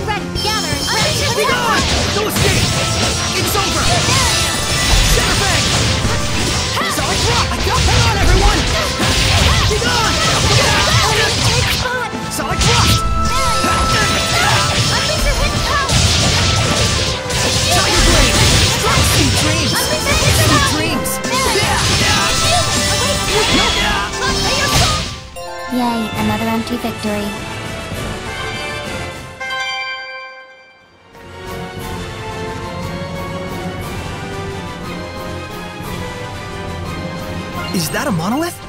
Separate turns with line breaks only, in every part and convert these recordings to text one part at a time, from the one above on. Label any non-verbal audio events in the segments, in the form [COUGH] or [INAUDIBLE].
Is ready? Gather and grant me
Be gone!
protection.
No escape! It's over! Shatter Bang! Solid Rock! I got Hang on, everyone! Be gone!
Take spot.
Solid Rock!
Unleash your hidden power.
Tiger Blade! Strike Sweet Dreams!
Unleash your hidden
Sweet
power.
Dreams!
Yay, another empty victory.
A monolith?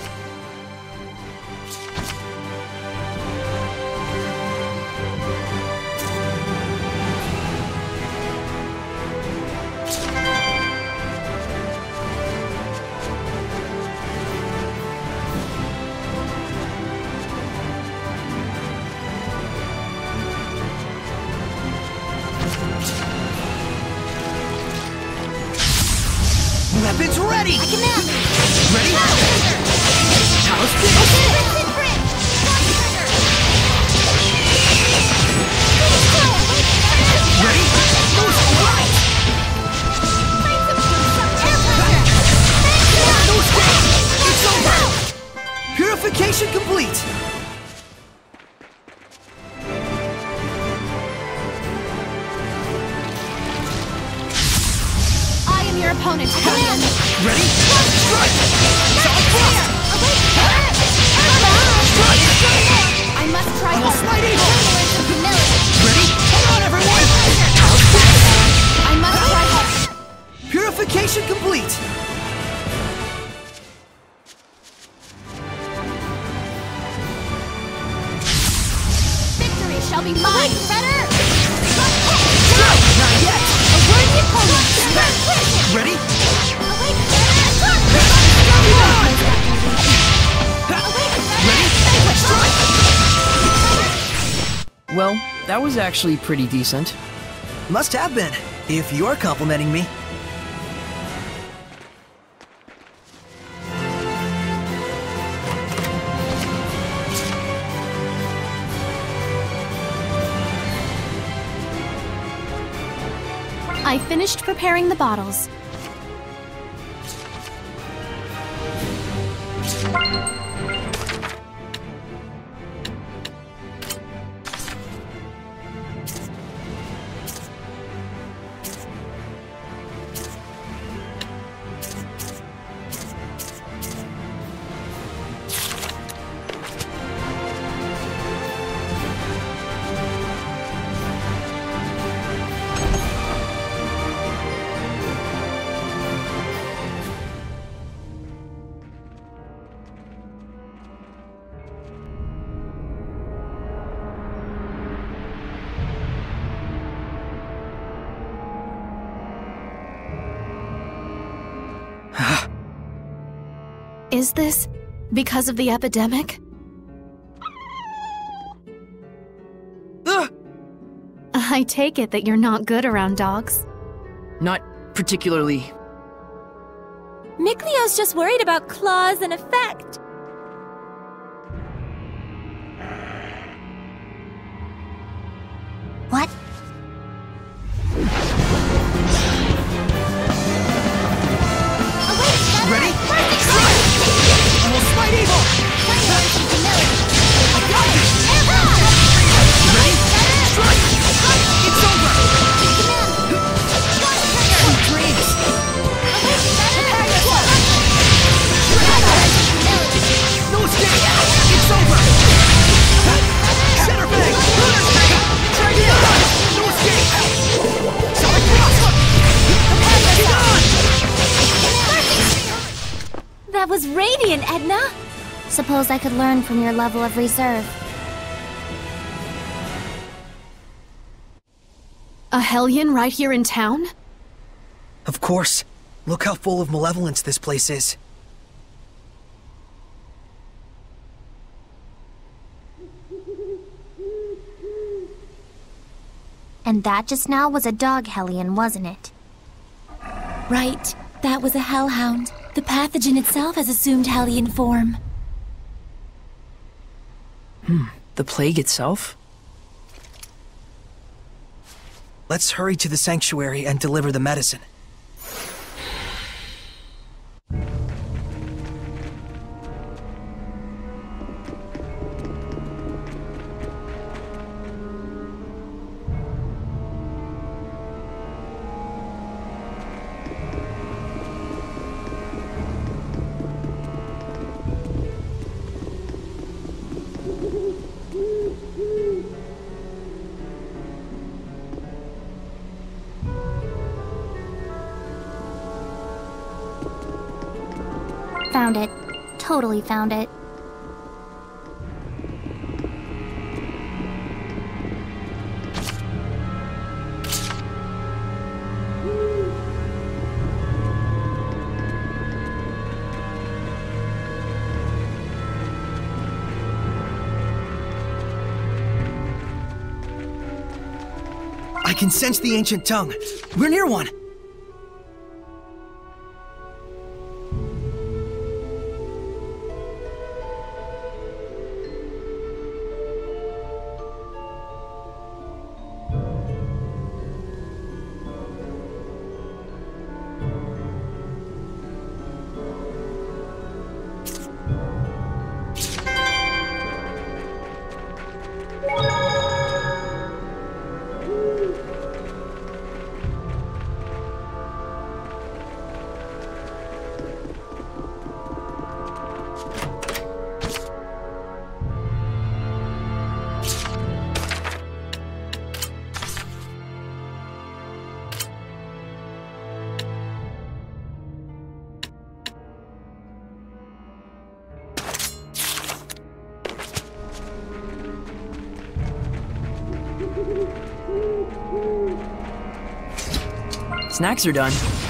Your opponent.
Ready? Strike! Solid Frost!
I must try harder.
Slide Eagle!
Semblance of humility.
Ready? Hang on, everyone!
I must try harder.
Purification complete!
Victory shall be mine. Redder.
Not yet!
A worthy opponent.
Ready? Ready?
Well, that was actually pretty decent.
Must have been, if you're complimenting me.
I finished preparing the bottles.
Is this because of the epidemic?
Ugh!
I take it that you're not good around dogs.
Not particularly.
Mikleo's just worried about claws and effect.
Suppose I could learn from your level of reserve.
A Hellion right here in town?
Of course. Look how full of malevolence this place is.
And that just now was a dog hellion, wasn't it?
Right. That was a hellhound. The pathogen itself has assumed Hellion form.
The plague itself?
Let's hurry to the sanctuary and deliver the medicine.
Found it. Totally found it.
I can sense the ancient tongue. We're near one.
Snacks are done.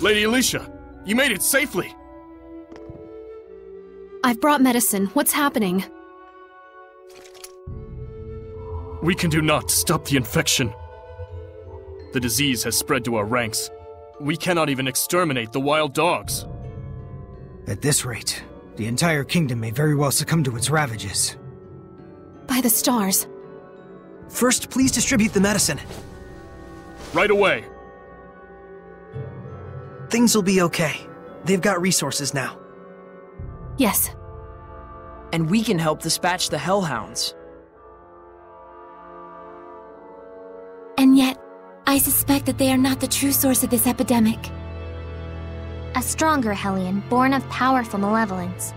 Lady Alisha, you made it safely.
I've brought medicine. What's happening?
We can do naught to stop the infection. The disease has spread to our ranks. We cannot even exterminate the wild dogs.
At this rate, the entire kingdom may very well succumb to its ravages.
By the stars.
First, please distribute the medicine.
Right away.
Things will be okay. They've got resources now.
Yes.
And we can help dispatch the Hellhounds.
And yet, I suspect that they are not the true source of this epidemic.
A stronger Hellion, born of powerful malevolence.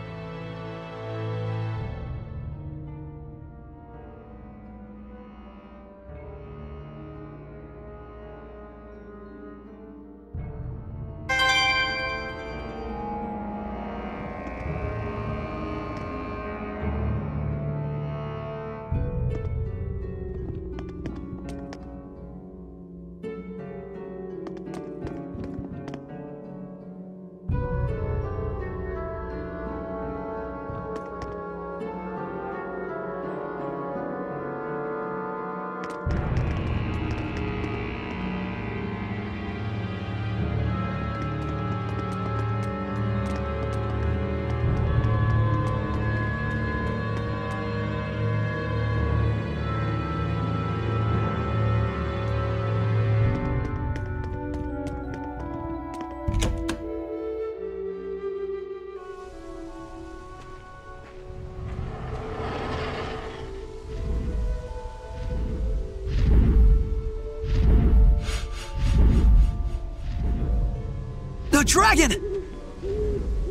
The dragon!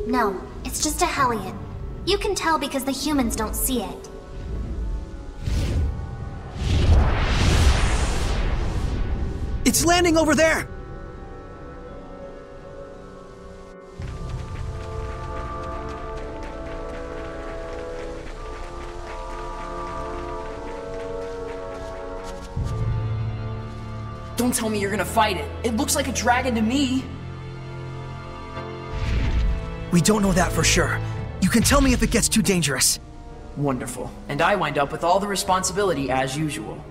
No, it's just a Hellion. You can tell because the humans don't see it.
It's landing over there!
Don't tell me you're gonna fight it. It looks like a dragon to me.
We don't know that for sure. You can tell me if it gets too dangerous.
Wonderful. And I wind up with all the responsibility as usual.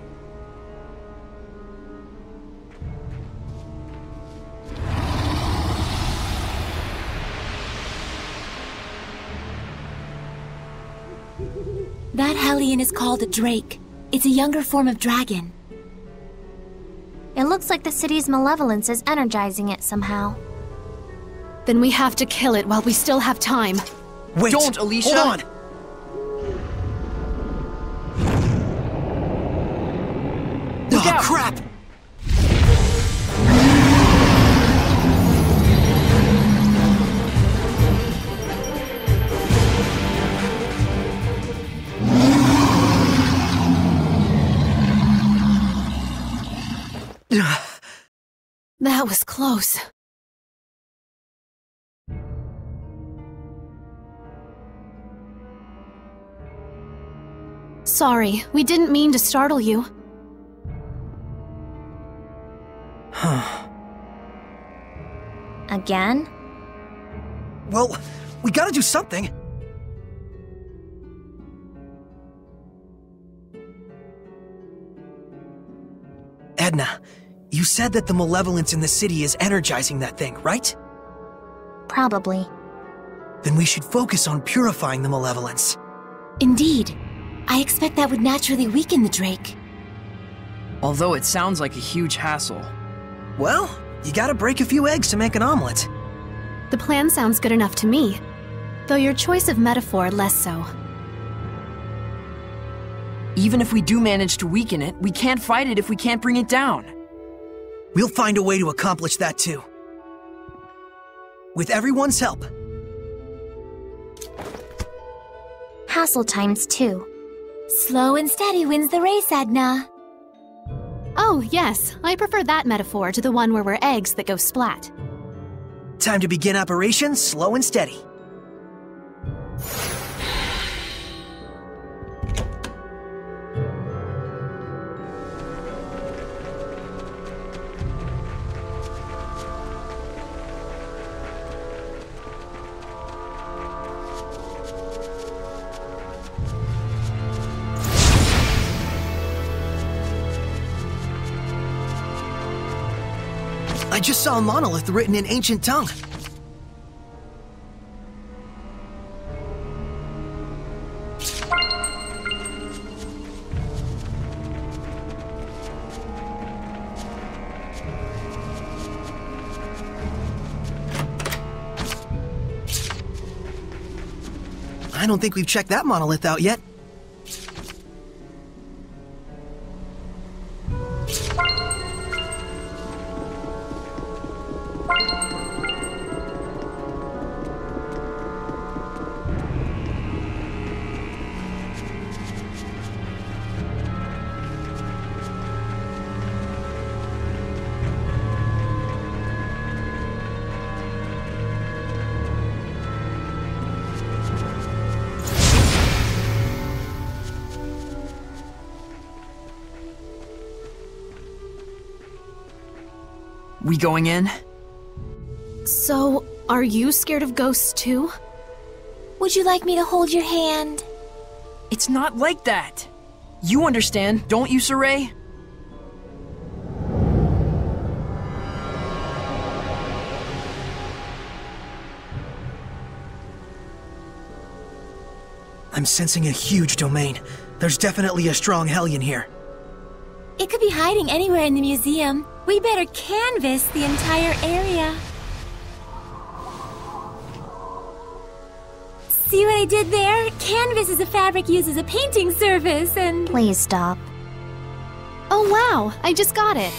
That Hellion is called a Drake. It's a younger form of dragon.
It looks like the city's malevolence is energizing it somehow.
Then we have to kill it while we still have time.
Wait!
Don't, Alisha!
Hold on!
Look
oh,
out!
crap!
That was close. Sorry, we didn't mean to startle you. Huh. [SIGHS]
Again?
Well, we gotta do something. Edna, you said that the malevolence in the city is energizing that thing, right?
Probably.
Then we should focus on purifying the malevolence.
Indeed. I expect that would naturally weaken the Drake.
Although it sounds like a huge hassle.
Well, you gotta break a few eggs to make an omelet.
The plan sounds good enough to me. Though your choice of metaphor less so.
Even if we do manage to weaken it, we can't fight it if we can't bring it down.
We'll find a way to accomplish that too. With everyone's help.
Hassle times two.
Slow and steady wins the race, Edna.
Oh, yes, I prefer that metaphor to the one where we're eggs that go splat.
Time to begin operation slow and steady. Just saw a monolith written in ancient tongue. I don't think we've checked that monolith out yet.
Going in?
So, are you scared of ghosts too?
Would you like me to hold your hand?
It's not like that. You understand, don't you, Sorey?
I'm sensing a huge domain. There's definitely a strong Hellion here.
It could be hiding anywhere in the museum. We better canvas the entire area. See what I did there? Canvas is a fabric used as a painting surface, and
Please stop.
Oh wow, I just got it.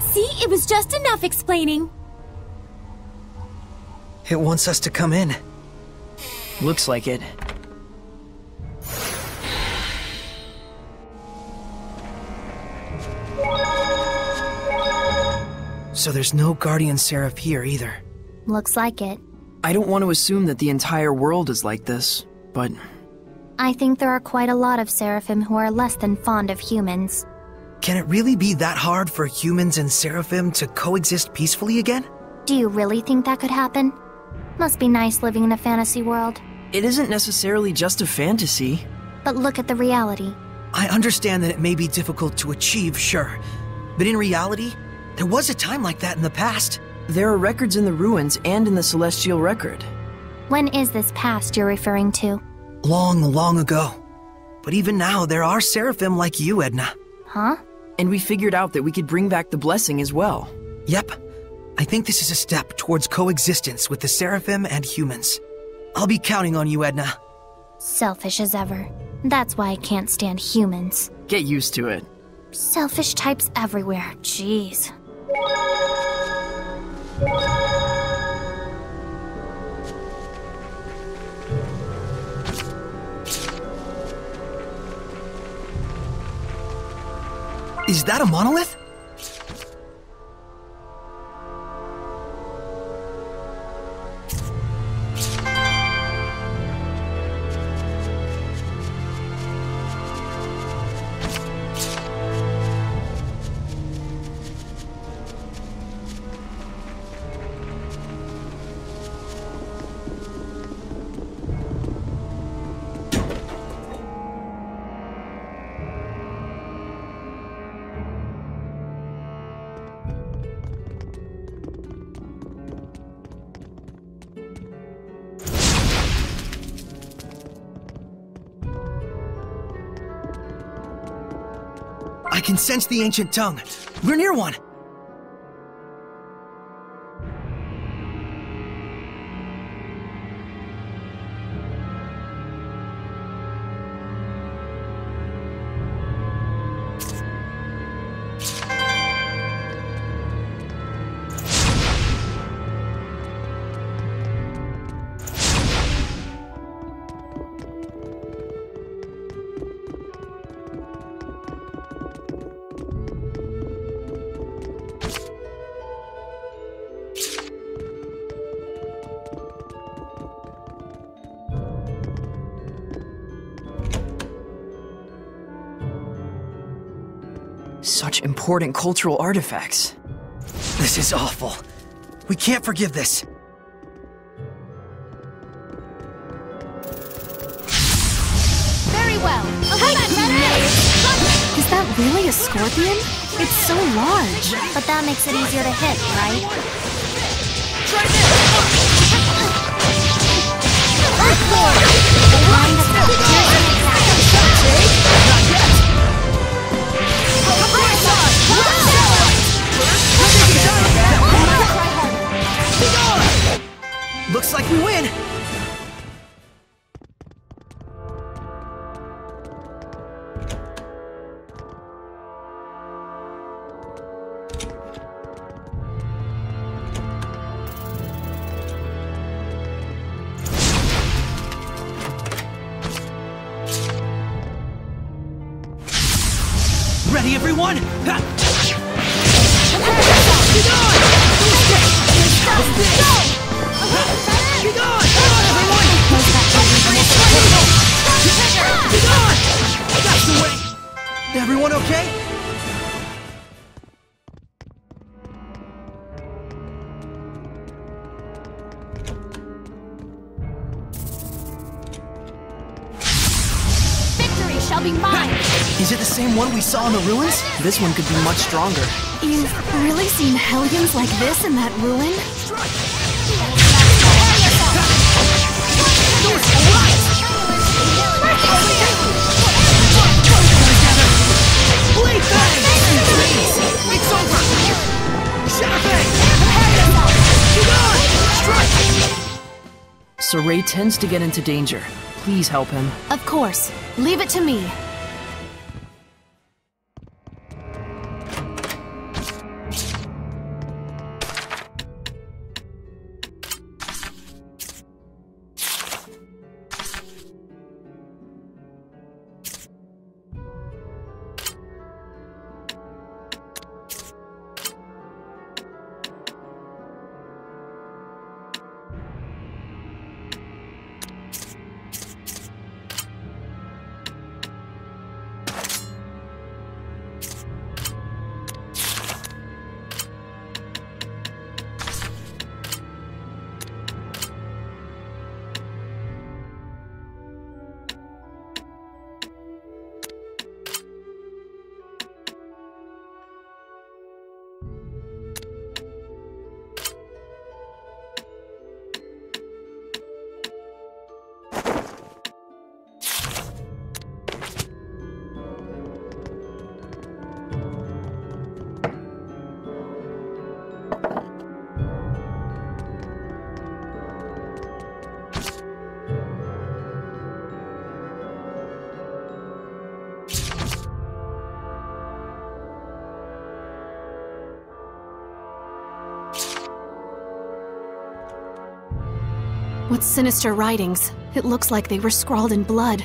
see, it was just enough explaining.
It wants us to come in.
Looks like it.
So there's no Guardian Seraph here either.
Looks like it.
I don't want to assume that the entire world is like this, but
I think there are quite a lot of Seraphim who are less than fond of humans.
Can it really be that hard for humans and Seraphim to coexist peacefully again?
Do you really think that could happen? Must be nice living in a fantasy world.
it isn't necessarily just a fantasy.
But look at the reality.
I understand that it may be difficult to achieve, sure. But in reality, there was a time like that in the past.
There are records in the ruins and in the Celestial Record.
When is this past you're referring to?
Long, long ago. But even now, there are Seraphim like you, Edna.
Huh?
And we figured out that we could bring back the blessing as well.
Yep. I think this is a step towards coexistence with the Seraphim and humans. I'll be counting on you, Edna.
Selfish as ever. That's why I can't stand humans.
Get used to it.
Selfish types everywhere. Jeez.
Is that a monolith? Can sense the ancient tongue. We're near one.
Such important cultural artifacts.
This is awful. We can't forgive this.
Very well.
Oh, is that really a scorpion? It's so large.
But that makes it easier to hit, right?
Looks like we win.
Shall be mine!
Is it the same one we saw in the ruins? This one could be much stronger.
You've really seen Hellions like this in that ruin?
Blade Bang! It's over! Shadow Bang! Be gone! Strike!
Sorey tends to get into danger. Please help him.
Of course. Leave it to me. What sinister writings? It looks like they were scrawled in blood.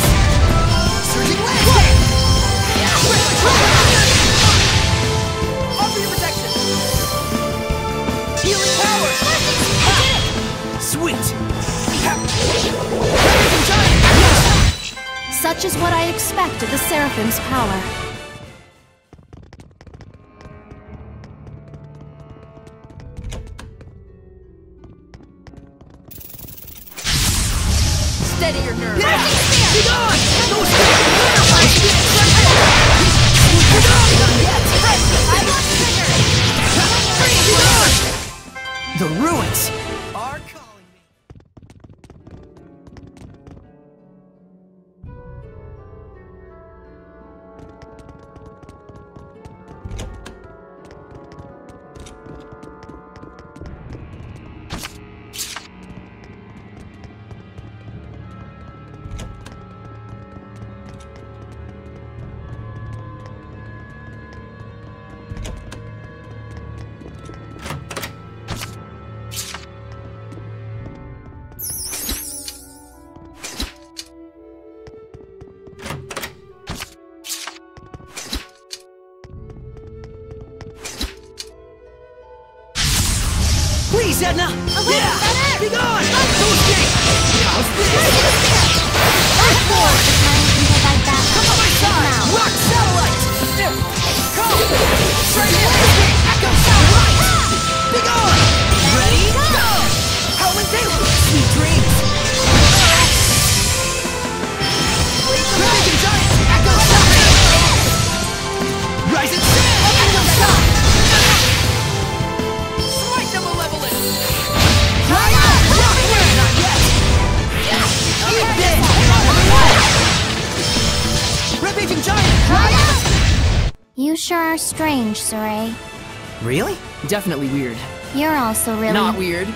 Such is what I expect of the Seraphim's power.
Sedna! yeah! Be gone! No escape! How's this?
Earthborn! Mine can provide backup.
Come on my side! Rock satellite! Go! Straight
are strange, Sorey.
Really? Definitely weird.
You're also really.
Not weird.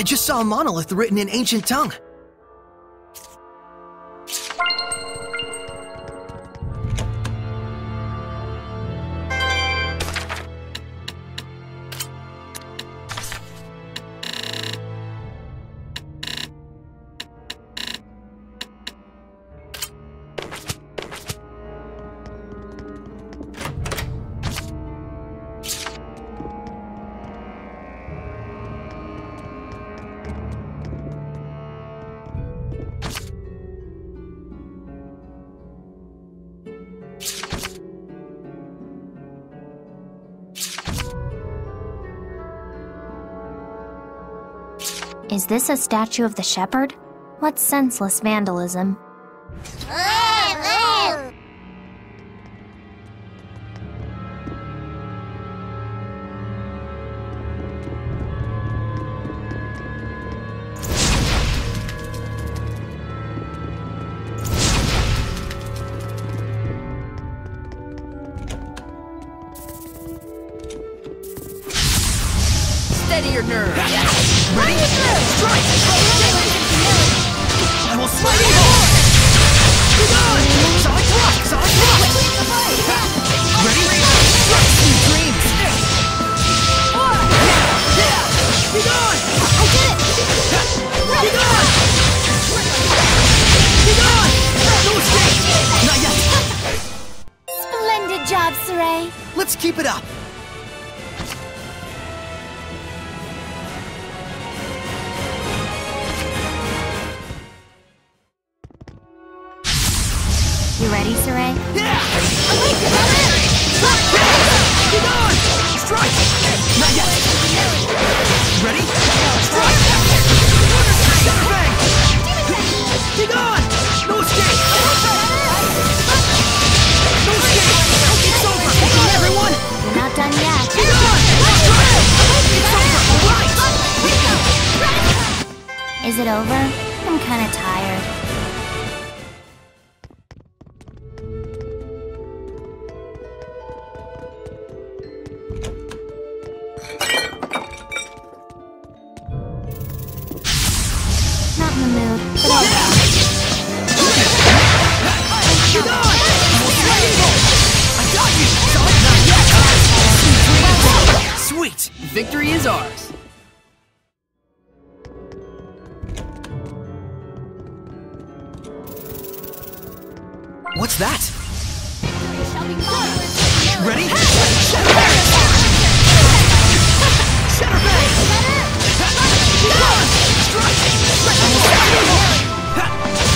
I just saw a monolith written in ancient tongue.
This a statue of the shepherd? What senseless vandalism.
What's that? Ready?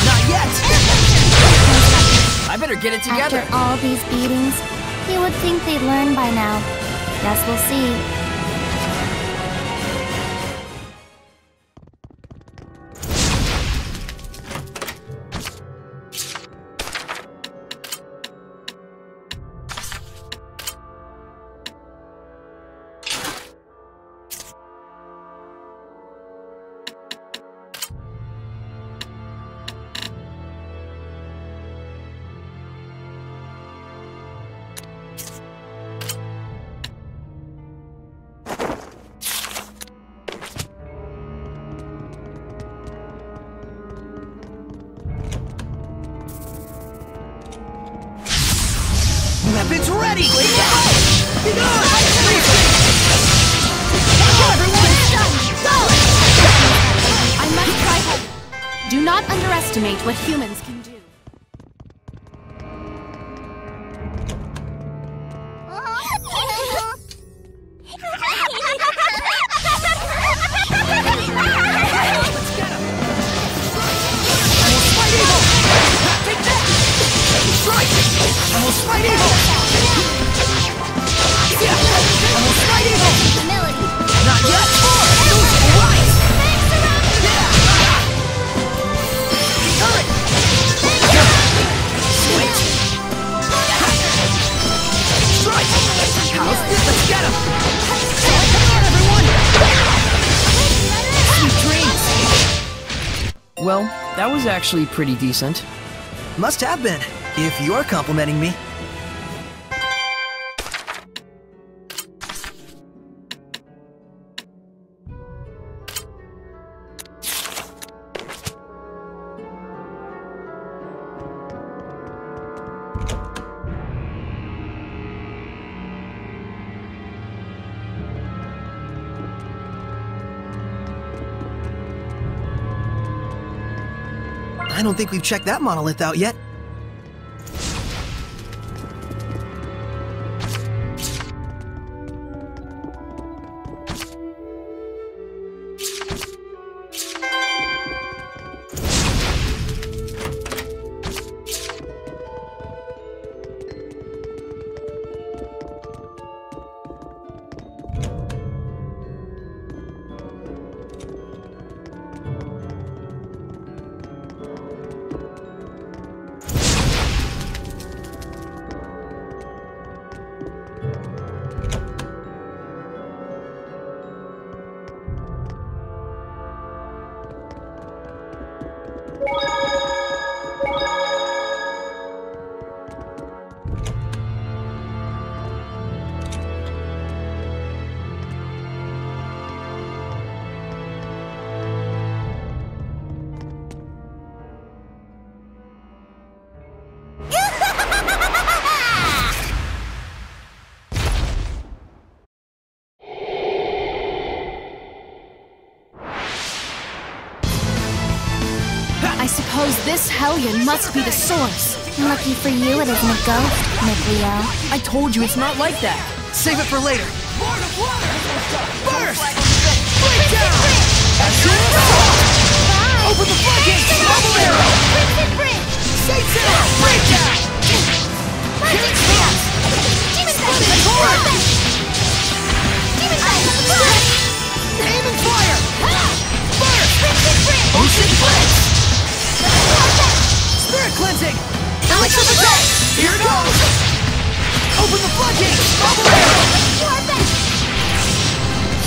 Not yet!
I better get it together.
After all these beatings, you would think they'd learn by now. Guess we'll see.
Actually pretty decent.
Must have been, if you're complimenting me. Think we've checked that monolith out yet.
This Hellion must be the source.
Lucky for you, it isn't a ghost, Mikleo.
I told you it's not like that.
Save it for later. Burst! Breakdown! Azure Assault! Open the floodgates! Bubble arrow! Saints arrow! Breakdown! Killing stance! Splendid torrent! Aim and fire! Burst! Ocean blitz! Cleansing! Here goes! Open the floodgates! Bubble arrow!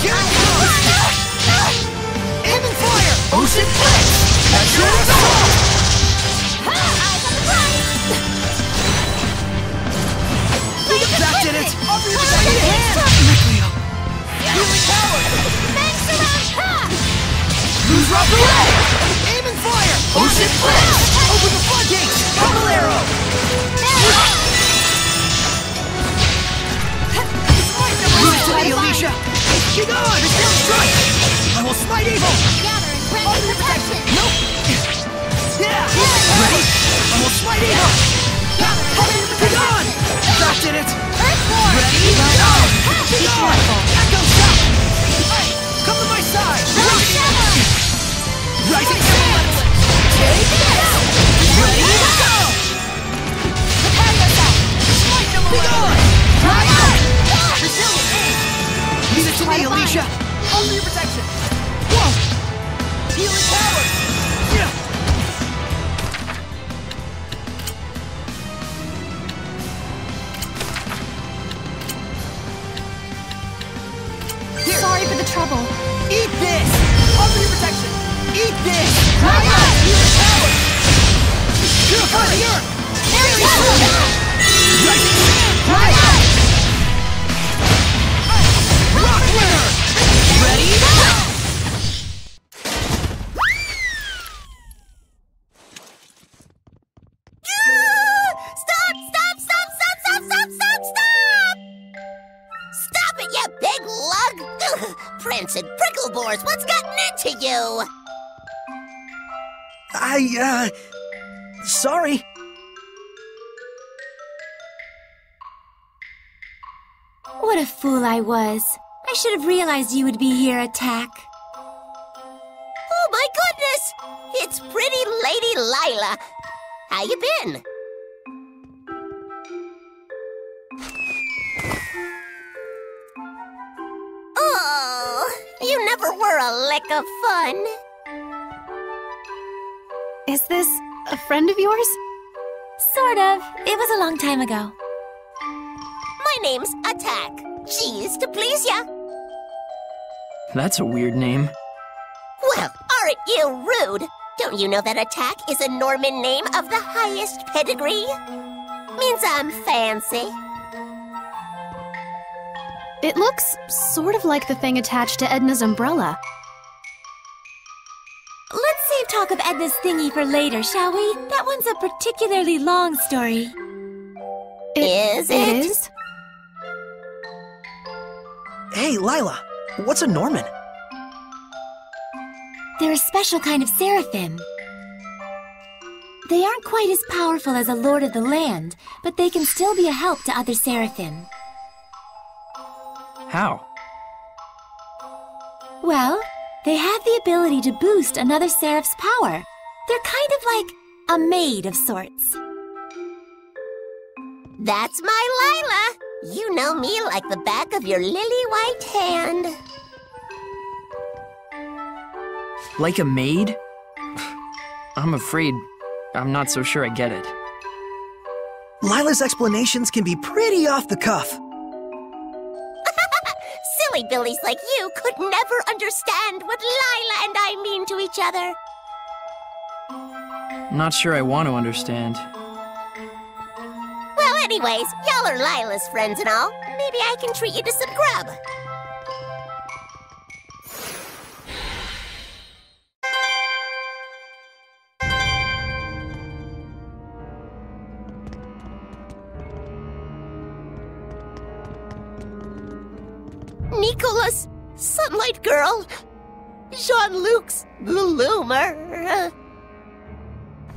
Here it She's right on! She's careful! I, uh. Sorry.
What a fool I was. I should have realized you would be here, Atakk.
Oh my goodness! It's pretty Lady Lailah. How you been? Oh, you never were a lick of fun.
Is this a friend of yours?
Sort of. It was a long time ago.
My name's Atakk. Cheese to please ya.
That's a weird name.
Well, aren't you rude? Don't you know that Atakk is a Normin name of the highest pedigree? Means I'm fancy.
It looks sort of like the thing attached to Edna's umbrella.
Let's save talk of Edna's thingy for later, shall we? That one's a particularly long story.
Is
It
it?
is?
Hey, Lailah, what's a Normin?
They're a special kind of seraphim. They aren't quite as powerful as a lord of the land, but they can still be a help to other seraphim.
How?
Well, they have the ability to boost another seraph's power. They're kind of like a maid of sorts.
That's my Lailah. You know me like the back of your lily white hand.
Like a maid? I'm afraid I'm not so sure I get it.
Lailah's explanations can be pretty off the cuff.
Billies like you could never understand what Lailah and I mean to each other.
Not sure I want to understand.
Well, anyways, y'all are Lailah's friends and all. Maybe I can treat you to some grub. Sunlight Girl, Jean-Luc's the Loomer.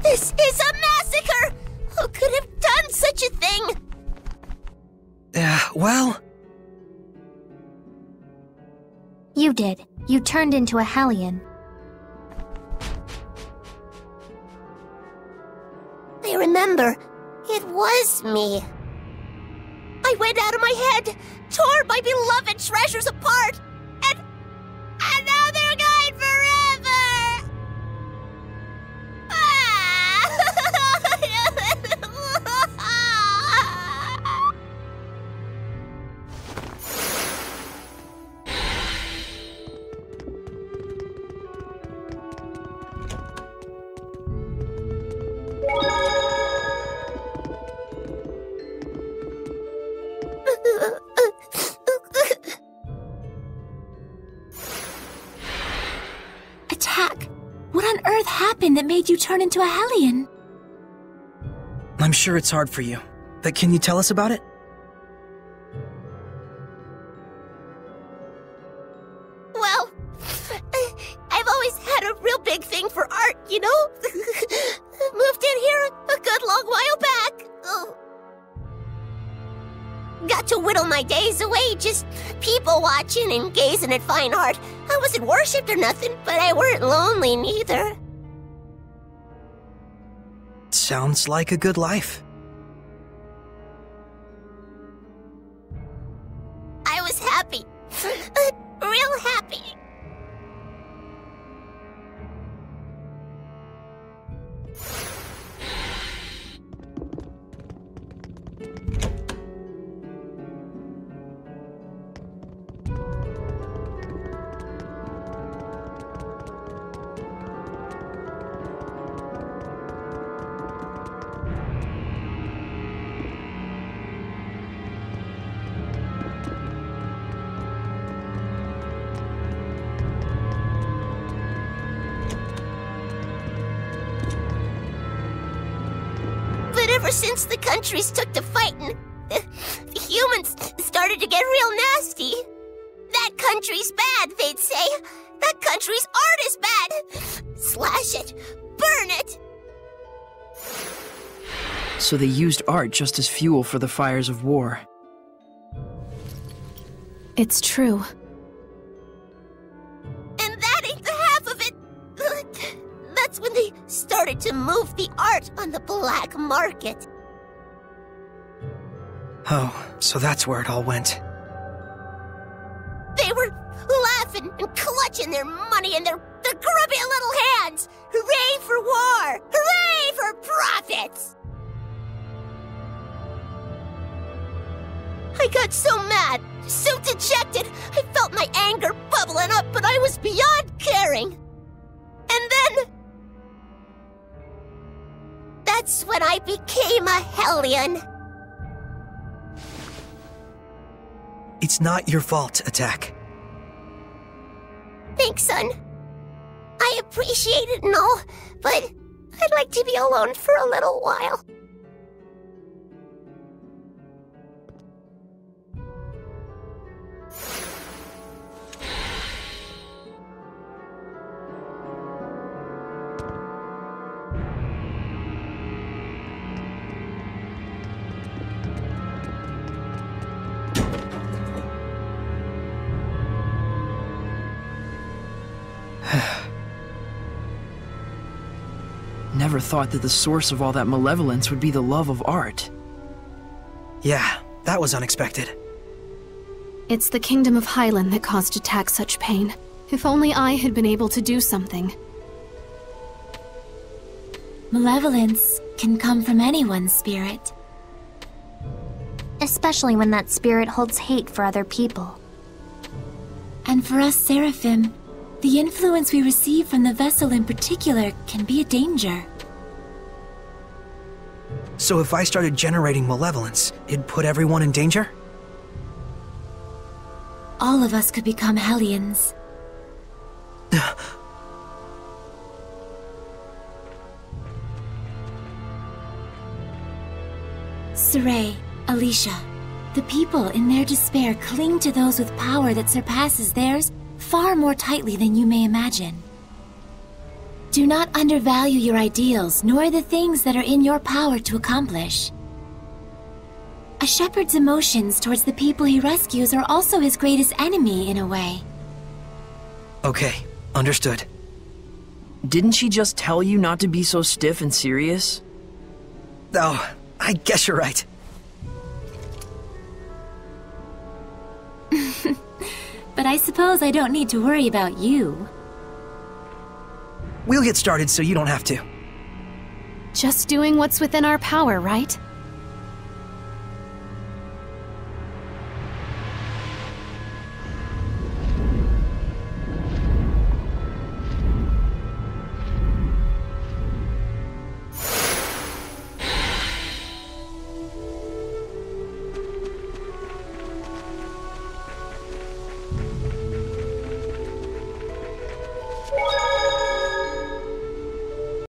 This is a massacre! Who could have done such a thing?
Uh, well,
You did. You turned into a Hellion.
I remember. It was me. I went out of my head, tore my beloved treasures apart,
you turn into a Hellion?
I'm sure it's hard for you. But can you tell us about it?
Well, I've always had a real big thing for art, you know? [LAUGHS] Moved in here a good long while back. Oh. Got to whittle my days away just people watching and gazing at fine art. I wasn't worshipped or nothing, but I weren't lonely neither.
Sounds like a good life.
I was happy. [LAUGHS] Real happy. But ever since the countries took to fighting, the, the humans started to get real nasty. That country's bad, they'd say. That country's art is bad. Slash it. Burn it.
So they used art just as fuel for the fires of war.
It's true.
And that ain't the half of it. That's when they started to move the art on the black market.
Oh, so that's where it all went.
They were laughing and clutching their money in their, their grubby little hands. Hooray for war! Hooray for profits! I got so mad, so dejected, I felt my anger bubbling up, but I was beyond caring. And then. That's when I became a Hellion.
It's not your fault, Atakk.
Thanks, son. I appreciate it and all, but I'd like to be alone for a little while.
Thought that the source of all that malevolence would be the love of art.
Yeah, that was unexpected.
It's the Kingdom of Hyland that caused Atakk such pain. If only I had been able to do something.
Malevolence can come from anyone's spirit.
Especially when that spirit holds hate for other people.
And for us Seraphim, the influence we receive from the vessel in particular can be a danger.
So if I started generating malevolence, it'd put everyone in danger?
All of us could become Hellions. [SIGHS] Sorey, Alisha, the people in their despair cling to those with power that surpasses theirs far more tightly than you may imagine. Do not undervalue your ideals, nor the things that are in your power to accomplish. A shepherd's emotions towards the people he rescues are also his greatest enemy, in a way.
Okay, understood.
Didn't she just tell you not to be so stiff and serious?
Oh, I guess you're right. [LAUGHS]
But I suppose I don't need to worry about you.
We'll get started so you don't have to.
Just doing what's within our power, right?